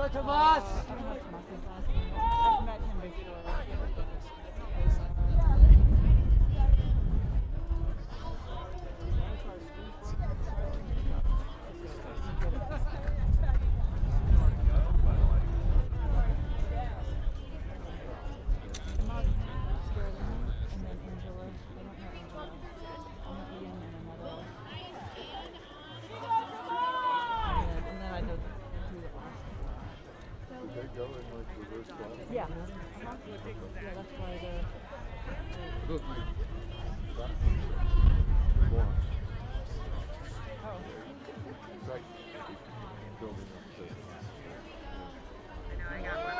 Go to Mas! I got one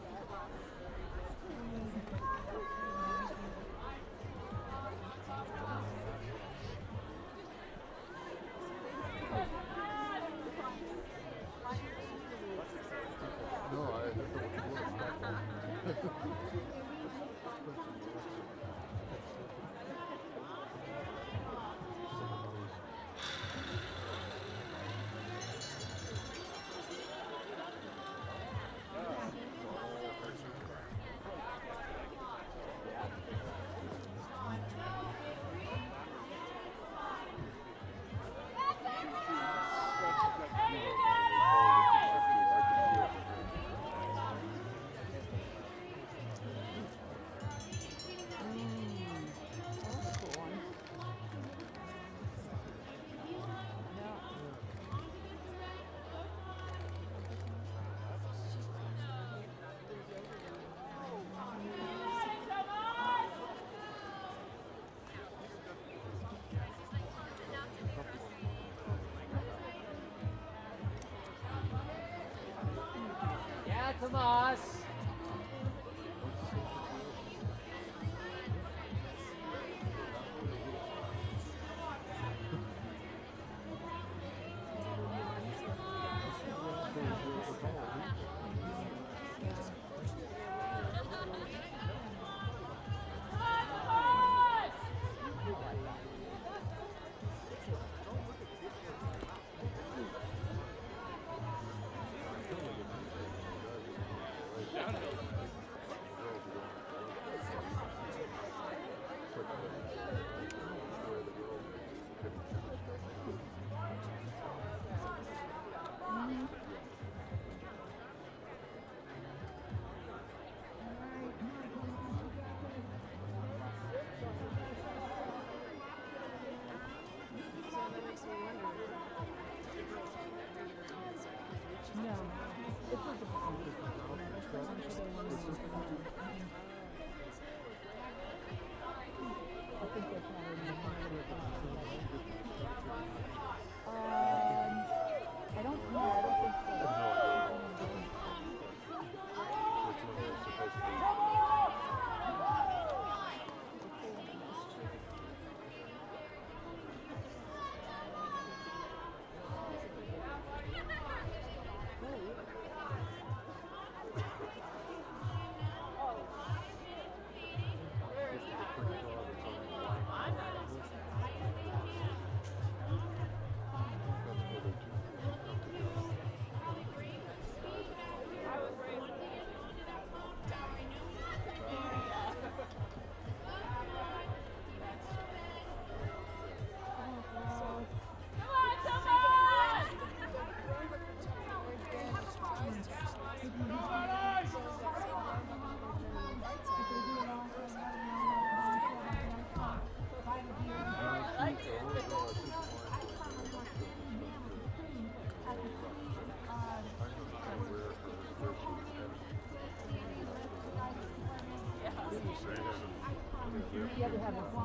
Yeah, have the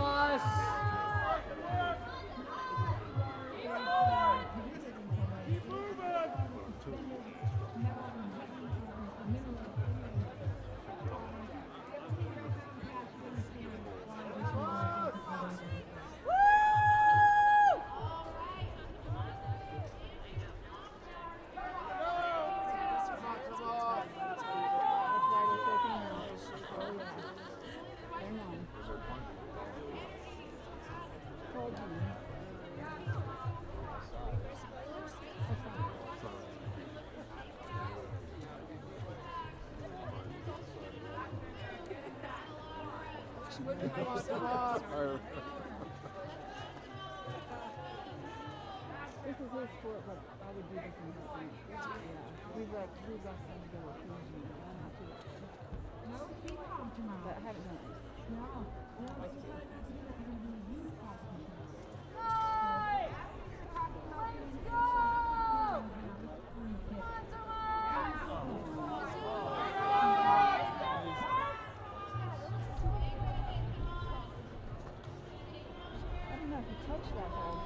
Let's This is his sport, but I would do this in his seat. Yeah. We've like, we've got some to go with Fiji. I don't have to. No, he talked to But I haven't done it. Touch